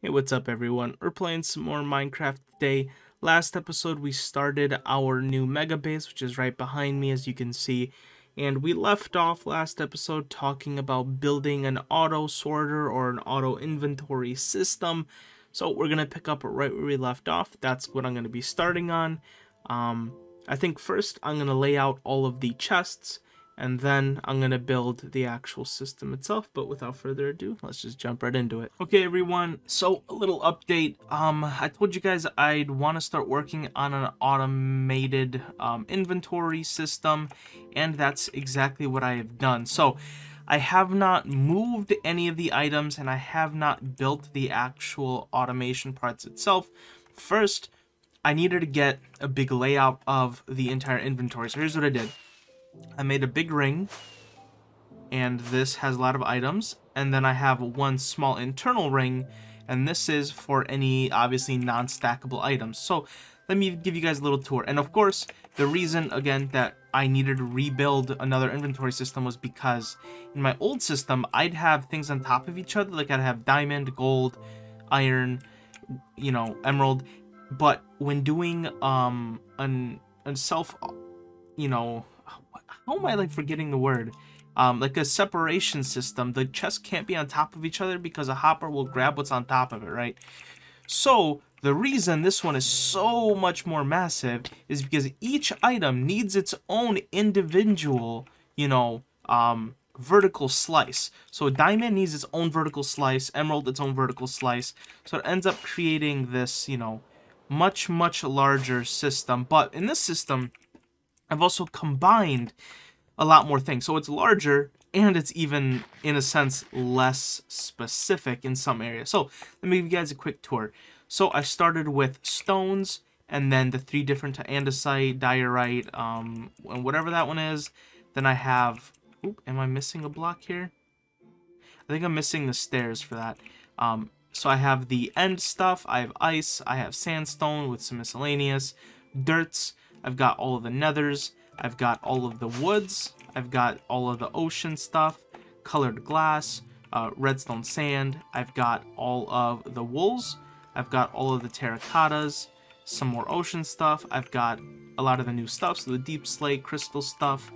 Hey, what's up everyone? We're playing some more Minecraft today. Last episode we started our new mega base, which is right behind me as you can see. And we left off last episode talking about building an auto sorter or an auto inventory system. So we're going to pick up right where we left off. That's what I'm going to be starting on. Um, I think first I'm going to lay out all of the chests and then I'm going to build the actual system itself. But without further ado, let's just jump right into it. Okay, everyone, so a little update. Um, I told you guys I'd want to start working on an automated um, inventory system, and that's exactly what I have done. So I have not moved any of the items, and I have not built the actual automation parts itself. First, I needed to get a big layout of the entire inventory. So here's what I did. I made a big ring, and this has a lot of items. And then I have one small internal ring, and this is for any, obviously, non-stackable items. So let me give you guys a little tour. And of course, the reason, again, that I needed to rebuild another inventory system was because in my old system, I'd have things on top of each other. Like I'd have diamond, gold, iron, you know, emerald. But when doing um an, an self, you know, how am I like forgetting the word? Um, like a separation system. The chests can't be on top of each other because a hopper will grab what's on top of it, right? So the reason this one is so much more massive is because each item needs its own individual, you know, um, vertical slice. So a diamond needs its own vertical slice, emerald its own vertical slice. So it ends up creating this, you know, much, much larger system. But in this system, I've also combined a lot more things. So it's larger and it's even, in a sense, less specific in some areas. So let me give you guys a quick tour. So I started with stones and then the three different andesite, diorite, um, and whatever that one is. Then I have, oop, am I missing a block here? I think I'm missing the stairs for that. Um, so I have the end stuff, I have ice, I have sandstone with some miscellaneous, dirts, I've got all of the nethers, I've got all of the woods, I've got all of the ocean stuff, colored glass, uh, redstone sand, I've got all of the wools, I've got all of the terracottas, some more ocean stuff, I've got a lot of the new stuff, so the deep slate, crystal stuff,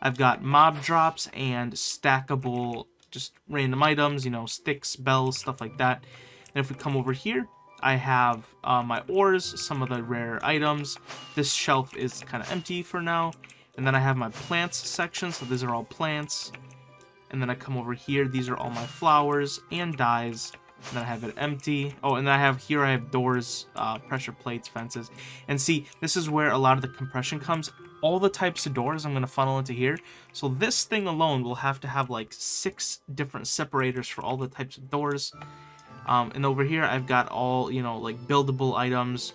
I've got mob drops and stackable just random items, you know, sticks, bells, stuff like that. And if we come over here, I have uh, my ores, some of the rare items. This shelf is kind of empty for now. And then I have my plants section, so these are all plants. And then I come over here, these are all my flowers and dyes. And then I have it empty. Oh, and then I have here I have doors, uh, pressure plates, fences. And see, this is where a lot of the compression comes. All the types of doors I'm going to funnel into here. So this thing alone will have to have like six different separators for all the types of doors. Um, and over here, I've got all, you know, like buildable items,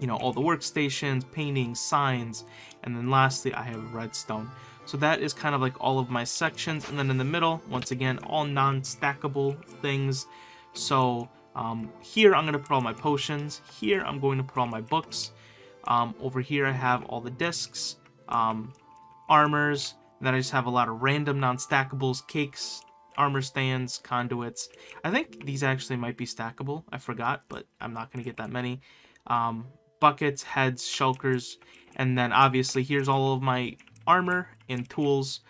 you know, all the workstations, paintings, signs, and then lastly, I have redstone. So that is kind of like all of my sections. And then in the middle, once again, all non-stackable things. So um, here, I'm going to put all my potions. Here, I'm going to put all my books. Um, over here, I have all the discs, um, armors. And then I just have a lot of random non-stackables, cakes, armor stands, conduits. I think these actually might be stackable. I forgot, but I'm not going to get that many. Um, buckets, heads, shulkers, and then obviously here's all of my armor and tools.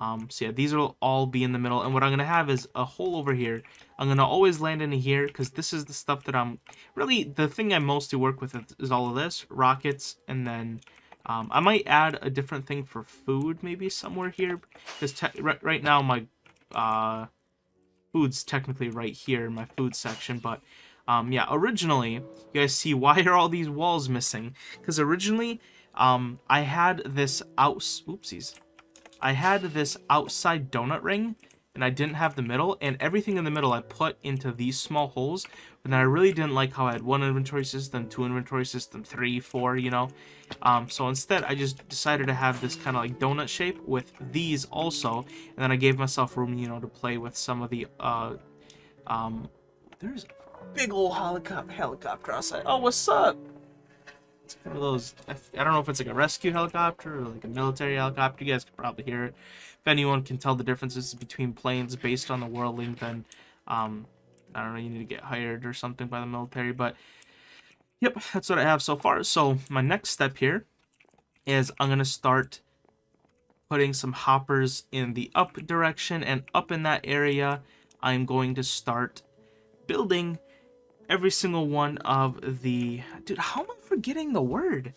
Um, so yeah, these will all be in the middle. And what I'm going to have is a hole over here. I'm going to always land in here because this is the stuff that I'm... Really, the thing I mostly work with is all of this. Rockets, and then... Um, I might add a different thing for food maybe somewhere here. Because right, right now my uh, food's technically right here in my food section, but um, yeah, originally, you guys see why are all these walls missing? Because originally, um, I had this out, oopsies, I had this outside donut ring and I didn't have the middle, and everything in the middle I put into these small holes, then I really didn't like how I had one inventory system, two inventory system, three, four, you know? Um, so instead, I just decided to have this kind of like donut shape with these also, and then I gave myself room, you know, to play with some of the, uh, um, there's a big old helicopter, helicopter outside. Oh, what's up? It's one of those, I don't know if it's like a rescue helicopter or like a military helicopter. You guys can probably hear it. If anyone can tell the differences between planes based on the worldling, then um, I don't know, you need to get hired or something by the military, but yep, that's what I have so far. So my next step here is I'm going to start putting some hoppers in the up direction and up in that area I'm going to start building every single one of the dude how am I forgetting the word?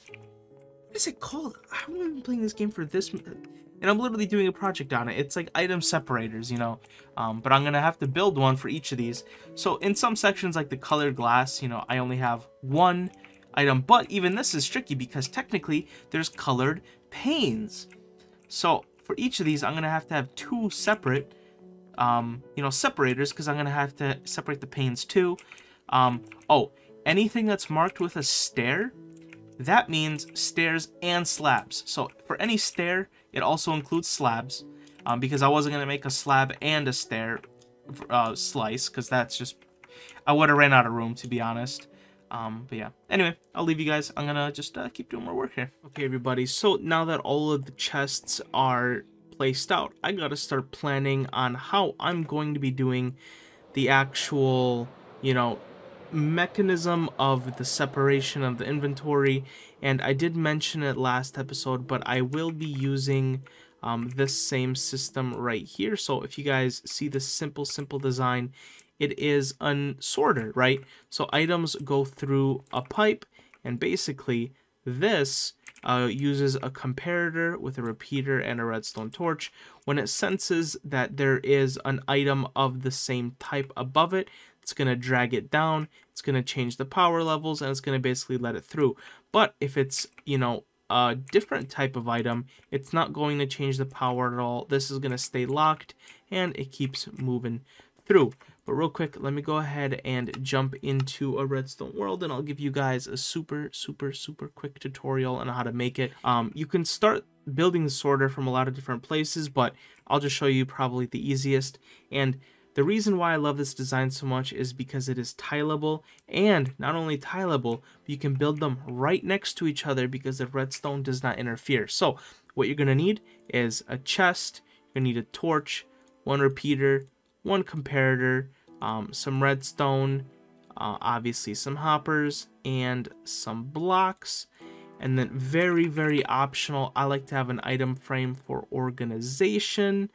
What is it called? I've been playing this game for this and I'm literally doing a project on it. It's like item separators you know? Um, but I'm gonna have to build one for each of these. So in some sections like the colored glass you know I only have one item but even this is tricky because technically there's colored panes. So for each of these, I'm going to have to have two separate, um, you know, separators because I'm going to have to separate the panes too. Um, oh, anything that's marked with a stair, that means stairs and slabs. So for any stair, it also includes slabs um, because I wasn't going to make a slab and a stair uh, slice because that's just, I would have ran out of room to be honest. Um, but yeah, anyway, I'll leave you guys. I'm gonna just uh, keep doing more work here. Okay, everybody, so now that all of the chests are placed out, I gotta start planning on how I'm going to be doing the actual, you know, mechanism of the separation of the inventory. And I did mention it last episode, but I will be using um, this same system right here. So if you guys see this simple, simple design, it is a sorter, right? So items go through a pipe, and basically this uh, uses a comparator with a repeater and a redstone torch. When it senses that there is an item of the same type above it, it's going to drag it down, it's going to change the power levels, and it's going to basically let it through. But if it's, you know, a different type of item, it's not going to change the power at all. This is going to stay locked, and it keeps moving through. But real quick, let me go ahead and jump into a redstone world and I'll give you guys a super, super, super quick tutorial on how to make it. Um, you can start building the sorter from a lot of different places, but I'll just show you probably the easiest. And the reason why I love this design so much is because it is tileable and not only tileable, but you can build them right next to each other because the redstone does not interfere. So what you're going to need is a chest, you're to need a torch, one repeater, one comparator, um, some redstone, uh, obviously some hoppers, and some blocks. And then very, very optional, I like to have an item frame for organization.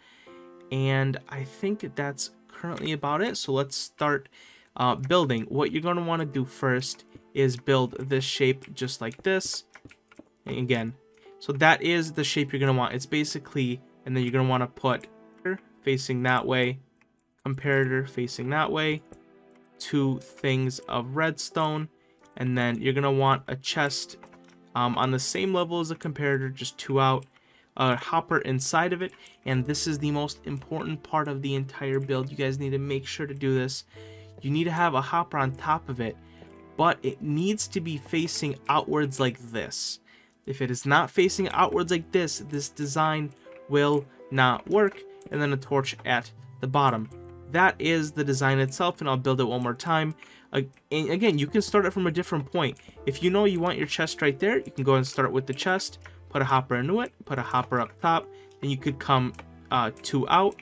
And I think that's currently about it. So let's start uh, building. What you're going to want to do first is build this shape just like this. And again, so that is the shape you're going to want. It's basically, and then you're going to want to put facing that way comparator facing that way, two things of redstone, and then you're going to want a chest um, on the same level as the comparator, just two out, a hopper inside of it, and this is the most important part of the entire build. You guys need to make sure to do this. You need to have a hopper on top of it, but it needs to be facing outwards like this. If it is not facing outwards like this, this design will not work, and then a torch at the bottom that is the design itself and I'll build it one more time. And again, you can start it from a different point. If you know you want your chest right there, you can go and start with the chest, put a hopper into it, put a hopper up top, and you could come uh, two out,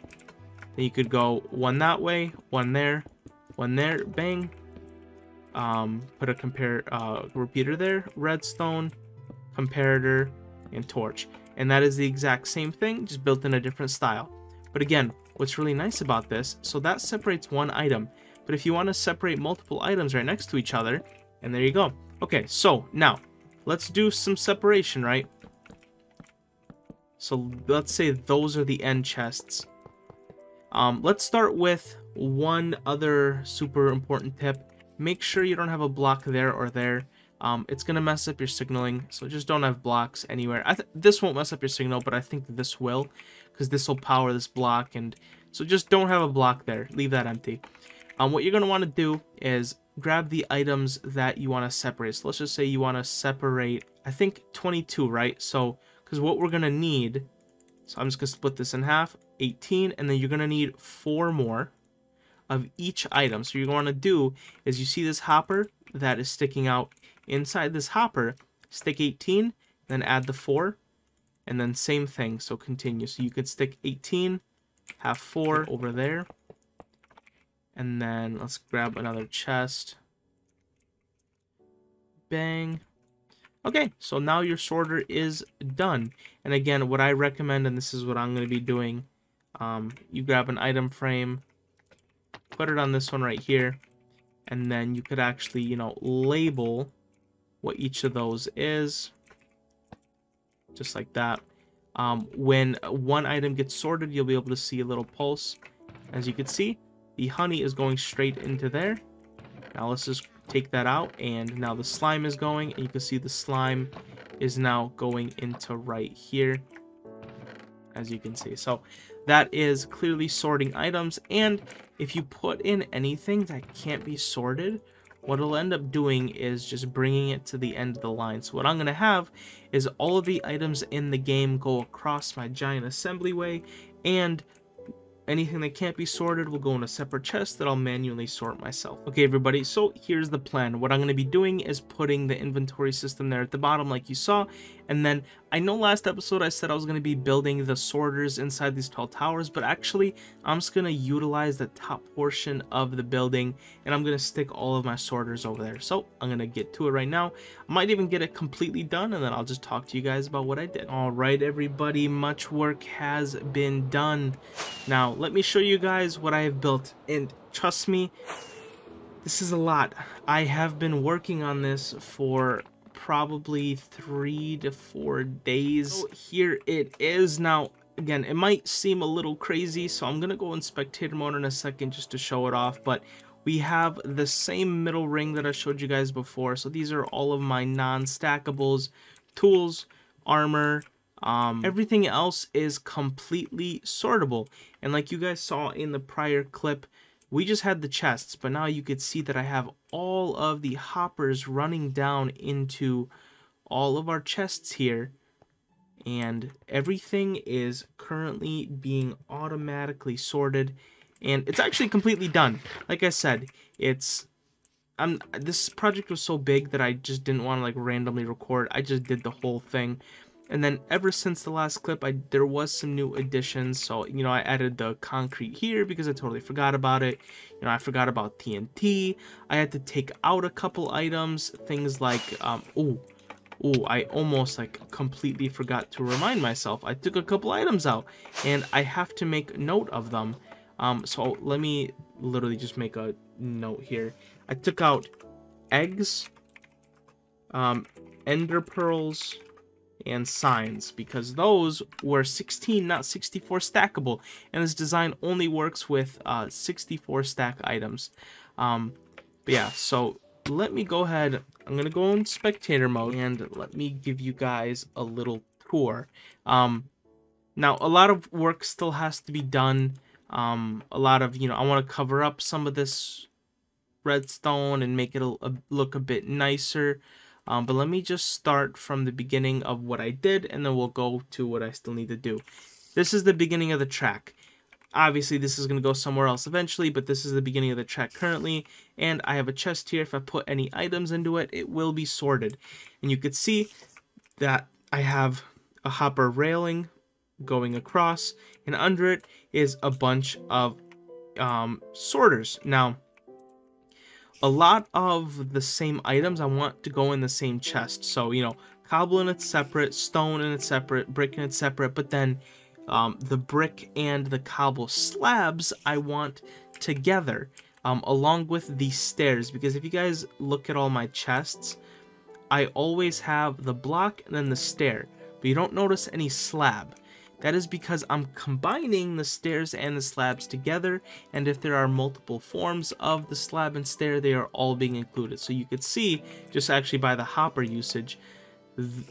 then you could go one that way, one there, one there, bang, um, put a compare uh, repeater there, redstone, comparator, and torch. And that is the exact same thing, just built in a different style. But again, what's really nice about this, so that separates one item. But if you want to separate multiple items right next to each other, and there you go. Okay, so now, let's do some separation, right? So let's say those are the end chests. Um, let's start with one other super important tip. Make sure you don't have a block there or there. Um, it's going to mess up your signaling, so just don't have blocks anywhere. this won't mess up your signal, but I think this will because this will power this block and so just don't have a block there leave that empty um, what you're going to want to do is grab the items that you want to separate so let's just say you want to separate I think 22 right so because what we're going to need so I'm just going to split this in half 18 and then you're going to need four more of each item so you're going to do is you see this hopper that is sticking out inside this hopper stick 18 then add the 4 and then same thing, so continue. So you could stick 18, have 4 over there, And then let's grab another chest. Bang. Okay, so now your sorter is done. And again, what I recommend, and this is what I'm going to be doing, um, you grab an item frame, put it on this one right here, and then you could actually, you know, label what each of those is, just like that. Um, when one item gets sorted, you'll be able to see a little pulse. As you can see, the honey is going straight into there. Now let's just take that out and now the slime is going and you can see the slime is now going into right here as you can see so that is clearly sorting items and if you put in anything that can't be sorted what it'll end up doing is just bringing it to the end of the line. So what I'm going to have is all of the items in the game go across my giant assembly way and Anything that can't be sorted will go in a separate chest that I'll manually sort myself. Okay, everybody, so here's the plan. What I'm going to be doing is putting the inventory system there at the bottom like you saw, and then I know last episode I said I was going to be building the sorters inside these tall towers, but actually I'm just going to utilize the top portion of the building, and I'm going to stick all of my sorters over there. So I'm going to get to it right now. I might even get it completely done, and then I'll just talk to you guys about what I did. Alright, everybody, much work has been done. Now, let me show you guys what I have built. And trust me, this is a lot. I have been working on this for probably three to four days. So here it is. Now, again, it might seem a little crazy, so I'm going to go in spectator mode in a second just to show it off. But we have the same middle ring that I showed you guys before. So these are all of my non-stackables, tools, armor, um, everything else is completely sortable. And like you guys saw in the prior clip, we just had the chests, but now you could see that I have all of the hoppers running down into all of our chests here. And everything is currently being automatically sorted. And it's actually completely done. Like I said, it's I'm this project was so big that I just didn't want to like randomly record. I just did the whole thing. And then ever since the last clip, I there was some new additions. So, you know, I added the concrete here because I totally forgot about it. You know, I forgot about TNT. I had to take out a couple items. Things like, um, oh, oh, I almost like completely forgot to remind myself. I took a couple items out and I have to make note of them. Um, so let me literally just make a note here. I took out eggs, um, ender pearls, and signs because those were 16 not 64 stackable and this design only works with uh, 64 stack items. Um, but yeah so let me go ahead I'm gonna go in spectator mode and let me give you guys a little tour. Um, now a lot of work still has to be done. Um, a lot of you know I want to cover up some of this redstone and make it a, a, look a bit nicer um, but let me just start from the beginning of what I did and then we'll go to what I still need to do. This is the beginning of the track. Obviously, this is going to go somewhere else eventually, but this is the beginning of the track currently. And I have a chest here. If I put any items into it, it will be sorted. And you could see that I have a hopper railing going across. And under it is a bunch of um, sorters. Now, a lot of the same items I want to go in the same chest. So, you know, cobble in it's separate, stone in it's separate, brick in it's separate, but then um, the brick and the cobble slabs I want together, um, along with the stairs. Because if you guys look at all my chests, I always have the block and then the stair, but you don't notice any slab. That is because I'm combining the stairs and the slabs together, and if there are multiple forms of the slab and stair, they are all being included. So you could see, just actually by the hopper usage,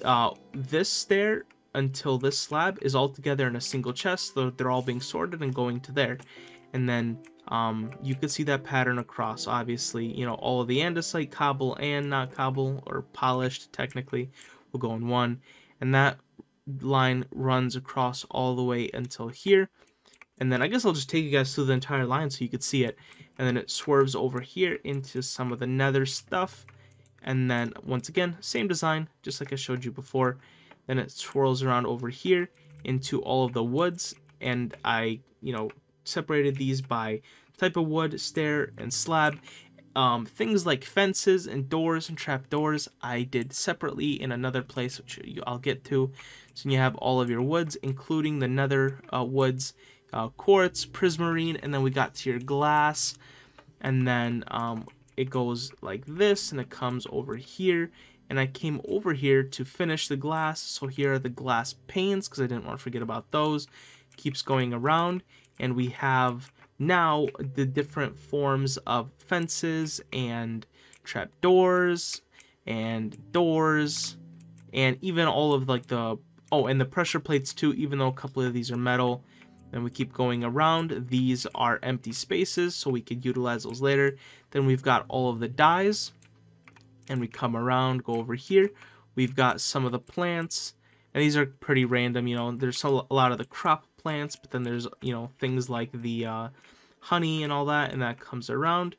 uh, this stair until this slab is all together in a single chest, so they're all being sorted and going to there. And then um, you could see that pattern across, obviously, you know, all of the andesite, cobble, and not cobble, or polished, technically, will go in one. And that line runs across all the way until here. And then I guess I'll just take you guys through the entire line so you could see it. And then it swerves over here into some of the nether stuff. And then once again, same design, just like I showed you before. Then it swirls around over here into all of the woods. And I, you know, separated these by type of wood, stair, and slab. Um, things like fences and doors and trap doors I did separately in another place, which I'll get to. So you have all of your woods, including the nether uh, woods, uh, quartz, prismarine, and then we got to your glass. And then um, it goes like this, and it comes over here. And I came over here to finish the glass. So here are the glass panes, because I didn't want to forget about those. Keeps going around, and we have now the different forms of fences and trap doors and doors and even all of like the oh and the pressure plates too even though a couple of these are metal then we keep going around these are empty spaces so we could utilize those later then we've got all of the dyes and we come around go over here we've got some of the plants and these are pretty random you know there's a lot of the crop plants but then there's you know things like the uh, honey and all that, and that comes around.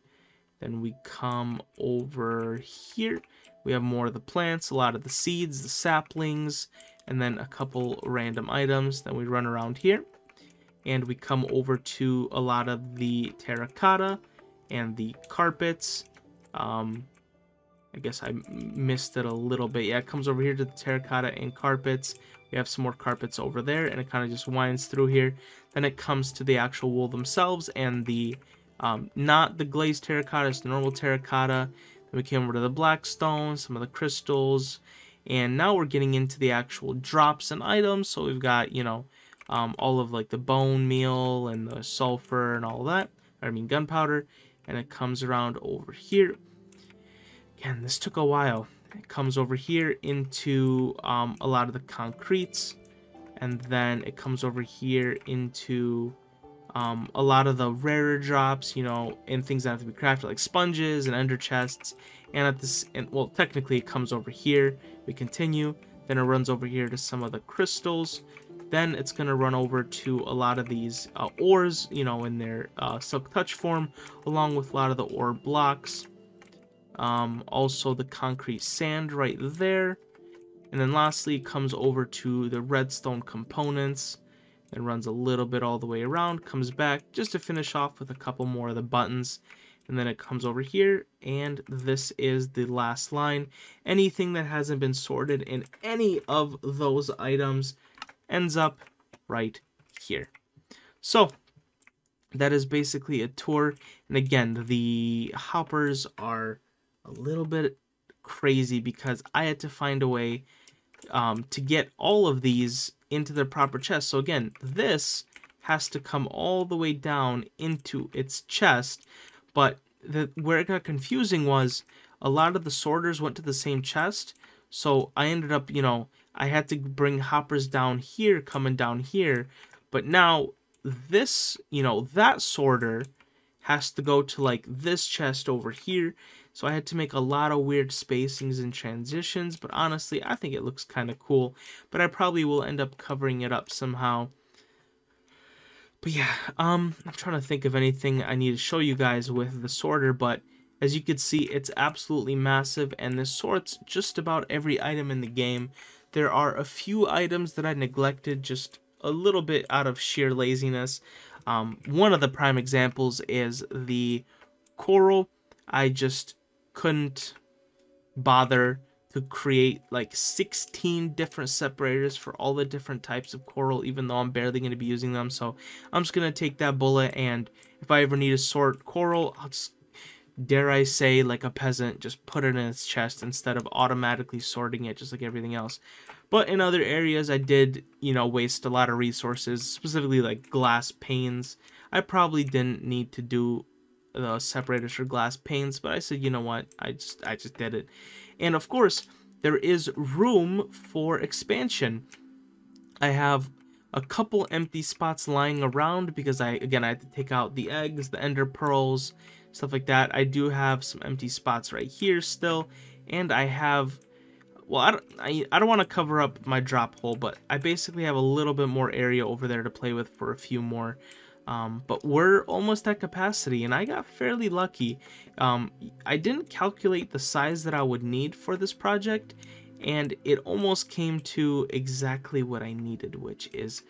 Then we come over here. We have more of the plants, a lot of the seeds, the saplings, and then a couple random items. Then we run around here, and we come over to a lot of the terracotta and the carpets. Um, I guess I missed it a little bit. Yeah, it comes over here to the terracotta and carpets. We have some more carpets over there, and it kind of just winds through here. Then it comes to the actual wool themselves and the, um, not the glazed terracotta, it's the normal terracotta. Then we came over to the black stone, some of the crystals, and now we're getting into the actual drops and items. So we've got, you know, um, all of like the bone meal and the sulfur and all that. I mean gunpowder. And it comes around over here. Again, this took a while. It comes over here into um, a lot of the concretes. And then it comes over here into um, a lot of the rarer drops, you know, and things that have to be crafted, like sponges and ender chests. And at this, and well, technically it comes over here. We continue. Then it runs over here to some of the crystals. Then it's going to run over to a lot of these uh, ores, you know, in their uh, silk touch form, along with a lot of the ore blocks. Um, also the concrete sand right there. And then lastly, it comes over to the redstone components and runs a little bit all the way around, comes back just to finish off with a couple more of the buttons. And then it comes over here, and this is the last line. Anything that hasn't been sorted in any of those items ends up right here. So, that is basically a tour. And again, the hoppers are a little bit crazy because I had to find a way um, to get all of these into their proper chest. So again, this has to come all the way down into its chest, but the, where it got confusing was a lot of the sorters went to the same chest, so I ended up, you know, I had to bring hoppers down here, coming down here, but now this, you know, that sorter has to go to like this chest over here, so I had to make a lot of weird spacings and transitions, but honestly, I think it looks kind of cool. But I probably will end up covering it up somehow. But yeah, um, I'm trying to think of anything I need to show you guys with the sorter, but as you can see, it's absolutely massive, and this sorts just about every item in the game. There are a few items that I neglected just a little bit out of sheer laziness. Um, one of the prime examples is the coral. I just couldn't bother to create like 16 different separators for all the different types of coral even though I'm barely going to be using them. So I'm just going to take that bullet and if I ever need to sort coral I'll just dare I say like a peasant just put it in its chest instead of automatically sorting it just like everything else. But in other areas I did you know waste a lot of resources specifically like glass panes. I probably didn't need to do Uh, the separators for glass panes, but I said, you know what, I just I just did it. And of course, there is room for expansion. I have a couple empty spots lying around because I again I had to take out the eggs, the ender pearls, stuff like that. I do have some empty spots right here still, and I have well, I don't, I, I don't want to cover up my drop hole, but I basically have a little bit more area over there to play with for a few more um, but we're almost at capacity, and I got fairly lucky. Um, I didn't calculate the size that I would need for this project, and it almost came to exactly what I needed, which is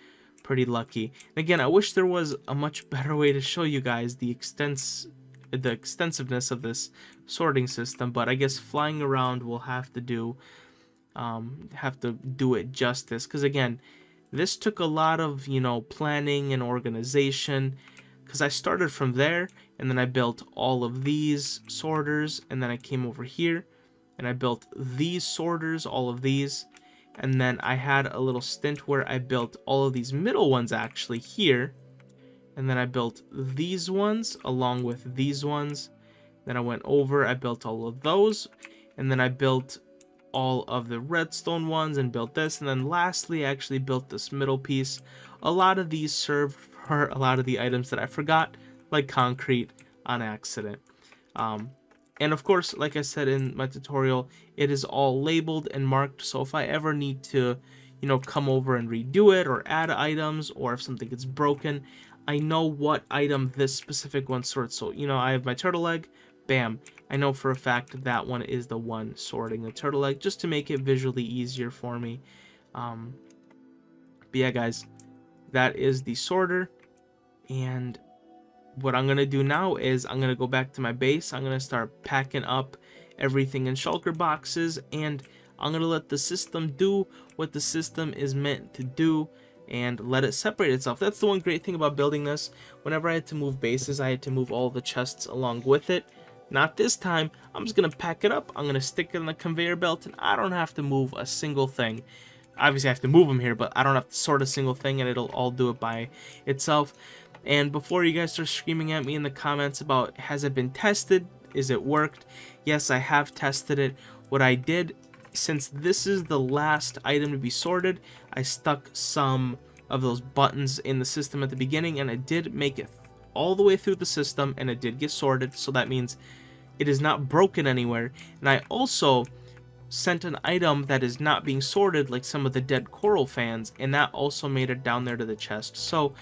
pretty lucky. Again, I wish there was a much better way to show you guys the extents the extensiveness of this sorting system, but I guess flying around will have to do um, have to do it justice. Because again, this took a lot of you know planning and organization. Because I started from there, and then I built all of these sorters, and then I came over here, and I built these sorters, all of these, and then I had a little stint where I built all of these middle ones actually here, and then I built these ones along with these ones. Then I went over, I built all of those, and then I built all of the redstone ones and built this, and then lastly I actually built this middle piece. A lot of these serve for a lot of the items that I forgot, like concrete, on accident. Um, and of course, like I said in my tutorial, it is all labeled and marked, so if I ever need to, you know, come over and redo it or add items, or if something gets broken, I know what item this specific one sorts. So, you know, I have my turtle egg, bam. I know for a fact that one is the one sorting the turtle egg, just to make it visually easier for me. Um, but yeah, guys, that is the sorter. And what I'm going to do now is I'm going to go back to my base. I'm going to start packing up everything in shulker boxes. And I'm going to let the system do what the system is meant to do and let it separate itself. That's the one great thing about building this. Whenever I had to move bases, I had to move all the chests along with it. Not this time. I'm just going to pack it up. I'm going to stick it on the conveyor belt, and I don't have to move a single thing. Obviously, I have to move them here, but I don't have to sort a single thing, and it'll all do it by itself. And before you guys start screaming at me in the comments about, has it been tested? Is it worked? Yes, I have tested it. What I did since this is the last item to be sorted, I stuck some of those buttons in the system at the beginning and it did make it all the way through the system and it did get sorted so that means it is not broken anywhere and I also sent an item that is not being sorted like some of the dead coral fans and that also made it down there to the chest so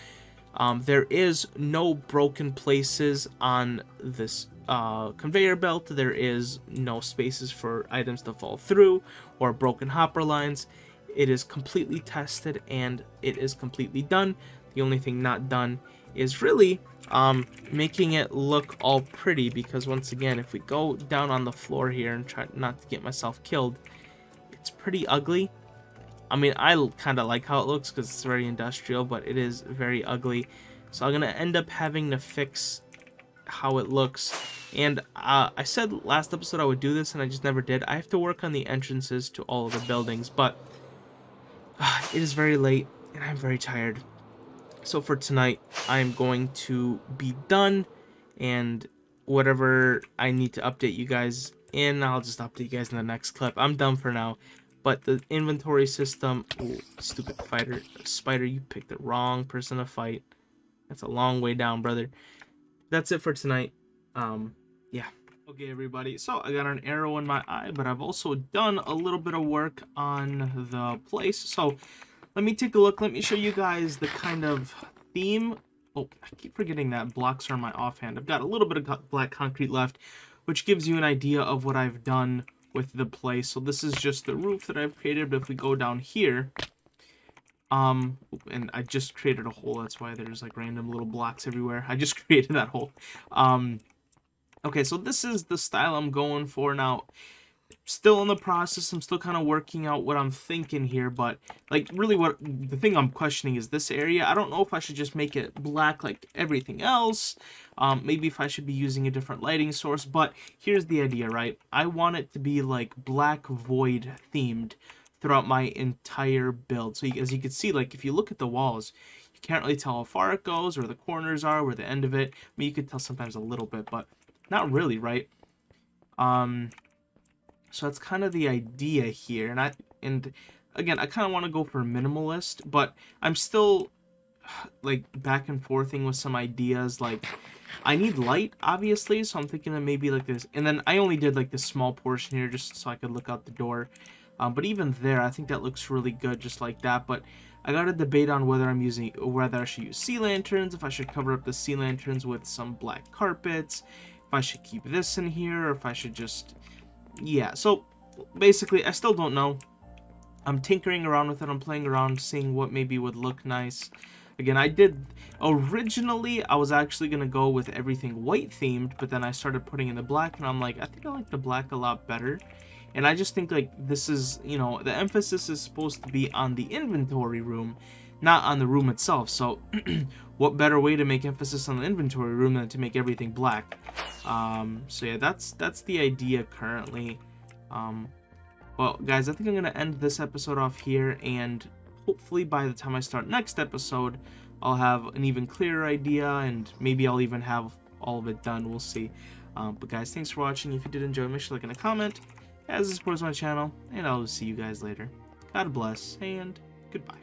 um, there is no broken places on this uh, conveyor belt. There is no spaces for items to fall through or broken hopper lines. It is completely tested and it is completely done. The only thing not done is really um, making it look all pretty because once again, if we go down on the floor here and try not to get myself killed, it's pretty ugly. I mean, I kind of like how it looks because it's very industrial, but it is very ugly. So I'm going to end up having to fix how it looks. And uh, I said last episode I would do this, and I just never did. I have to work on the entrances to all of the buildings, but uh, it is very late, and I'm very tired. So for tonight, I'm going to be done, and whatever I need to update you guys in, I'll just update you guys in the next clip. I'm done for now. But the inventory system... Ooh, stupid fighter. Spider, you picked the wrong person to fight. That's a long way down, brother. That's it for tonight. Um, yeah. Okay, everybody. So, I got an arrow in my eye, but I've also done a little bit of work on the place. So, let me take a look. Let me show you guys the kind of theme. Oh, I keep forgetting that blocks are my offhand. I've got a little bit of black concrete left, which gives you an idea of what I've done with the place. So this is just the roof that I've created, but if we go down here, um, and I just created a hole, that's why there's like random little blocks everywhere. I just created that hole. Um, okay, so this is the style I'm going for now still in the process. I'm still kind of working out what I'm thinking here, but like really what the thing I'm questioning is this area. I don't know if I should just make it black like everything else. Um, maybe if I should be using a different lighting source, but here's the idea, right? I want it to be like black void themed throughout my entire build. So as you can see, like if you look at the walls, you can't really tell how far it goes or the corners are, where the end of it. I mean, you could tell sometimes a little bit, but not really, right? Um, so that's kind of the idea here. And I and again, I kind of want to go for minimalist, but I'm still like back and forthing with some ideas like I need light obviously so I'm thinking of maybe like this and then I only did like this small portion here just so I could look out the door um, but even there I think that looks really good just like that but I got a debate on whether I'm using whether I should use sea lanterns if I should cover up the sea lanterns with some black carpets if I should keep this in here or if I should just yeah, so basically, I still don't know. I'm tinkering around with it. I'm playing around, seeing what maybe would look nice. Again, I did... Originally, I was actually going to go with everything white themed, but then I started putting in the black, and I'm like, I think I like the black a lot better. And I just think, like, this is, you know, the emphasis is supposed to be on the inventory room, not on the room itself. So, what better way to make emphasis on the inventory room than to make everything black? Um, so yeah, that's that's the idea currently. Um, well, guys, I think I'm going to end this episode off here, and hopefully by the time I start next episode, I'll have an even clearer idea, and maybe I'll even have all of it done. We'll see. Um, but guys, thanks for watching. If you did enjoy, make sure to like and a comment, as it supports my channel, and I'll see you guys later. God bless, and goodbye.